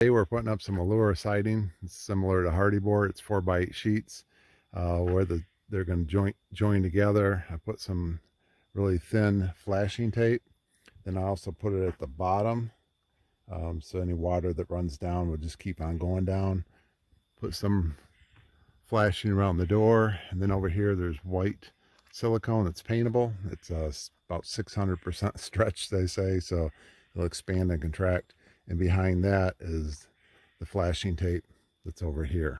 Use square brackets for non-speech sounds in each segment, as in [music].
Today we're putting up some Allura siding. It's similar to Hardie board. It's four by eight sheets uh, where the they're going to join join together. I put some really thin flashing tape. Then I also put it at the bottom um, so any water that runs down will just keep on going down. Put some flashing around the door and then over here there's white silicone that's paintable. It's uh, about 600% [laughs] stretch they say so it'll expand and contract and behind that is the flashing tape that's over here.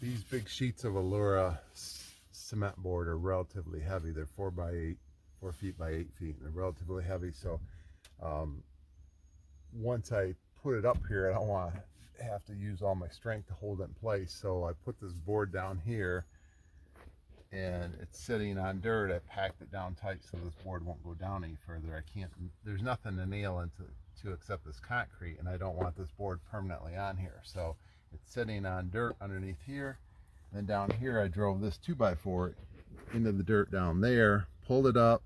These big sheets of Allura cement board are relatively heavy. They're four by eight, four feet by eight feet, and they're relatively heavy. So um, once I put it up here, I don't want to have to use all my strength to hold it in place. So I put this board down here and it's sitting on dirt. I packed it down tight so this board won't go down any further. I can't, there's nothing to nail into to except this concrete and I don't want this board permanently on here. So it's sitting on dirt underneath here. And down here I drove this 2x4 into the dirt down there, pulled it up,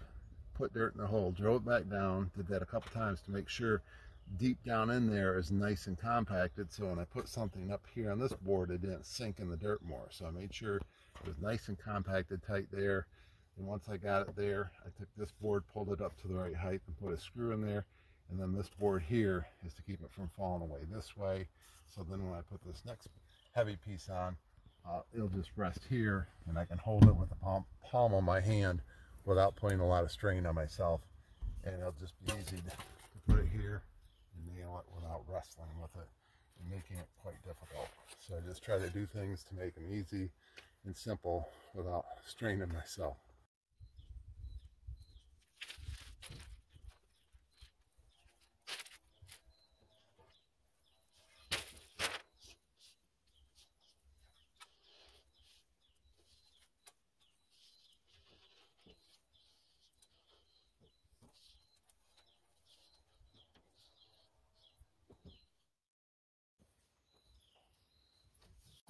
put dirt in the hole, drove it back down, did that a couple times to make sure deep down in there is nice and compacted. So when I put something up here on this board, it didn't sink in the dirt more. So I made sure it was nice and compacted tight there. And once I got it there, I took this board, pulled it up to the right height and put a screw in there. And then this board here is to keep it from falling away this way. So then when I put this next heavy piece on, uh, it'll just rest here and I can hold it with the palm, palm of my hand without putting a lot of strain on myself. And it'll just be easy to, put it here and nail it without wrestling with it and making it quite difficult. So I just try to do things to make them easy and simple without straining myself.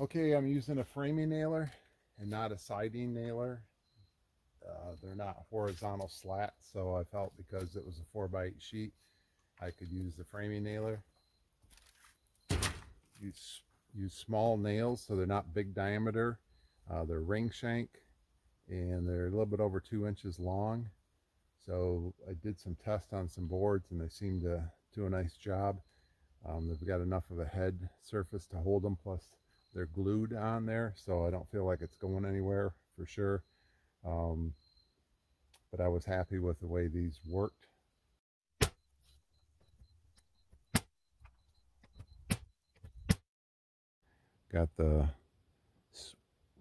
Okay, I'm using a framing nailer and not a siding nailer. Uh, they're not horizontal slats, so I felt because it was a 4 by 8 sheet, I could use the framing nailer. Use, use small nails, so they're not big diameter. Uh, they're ring shank, and they're a little bit over 2 inches long. So I did some tests on some boards, and they seem to do a nice job. Um, they've got enough of a head surface to hold them, plus they're glued on there so I don't feel like it's going anywhere for sure. Um, but I was happy with the way these worked. Got the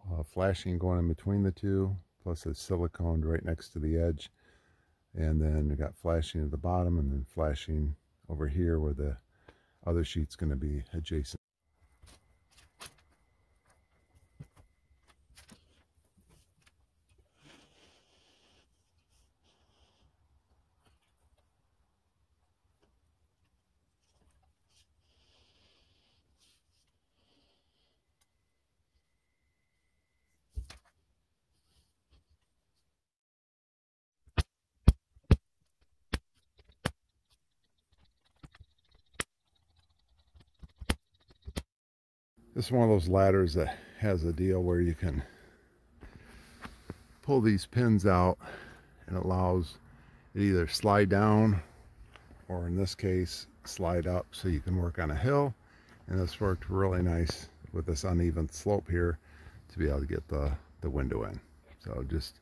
uh, flashing going in between the two plus it's siliconed right next to the edge. And then we got flashing at the bottom and then flashing over here where the other sheet's going to be adjacent This is one of those ladders that has a deal where you can pull these pins out and allows it either slide down or in this case slide up so you can work on a hill. And this worked really nice with this uneven slope here to be able to get the the window in. So just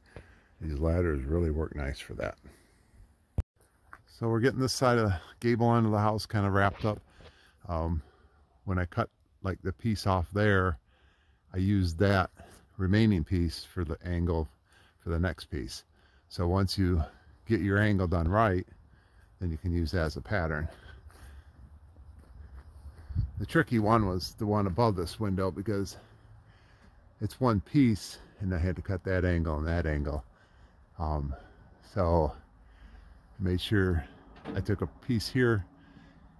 these ladders really work nice for that. So we're getting this side of the gable end of the house kind of wrapped up. Um, when I cut like the piece off there, I used that remaining piece for the angle for the next piece. So once you get your angle done right, then you can use that as a pattern. The tricky one was the one above this window because it's one piece and I had to cut that angle and that angle. Um, so I made sure I took a piece here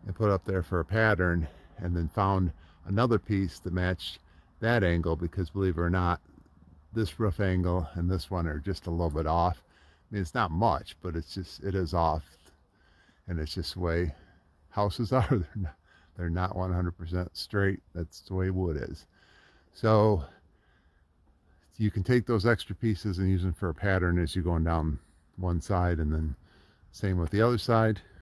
and put up there for a pattern and then found another piece that matched that angle because believe it or not this roof angle and this one are just a little bit off. I mean it's not much but it's just it is off. And it's just the way houses [laughs] are. They're not they're not 100% straight. That's the way wood is. So you can take those extra pieces and use them for a pattern as you're going down one side and then same with the other side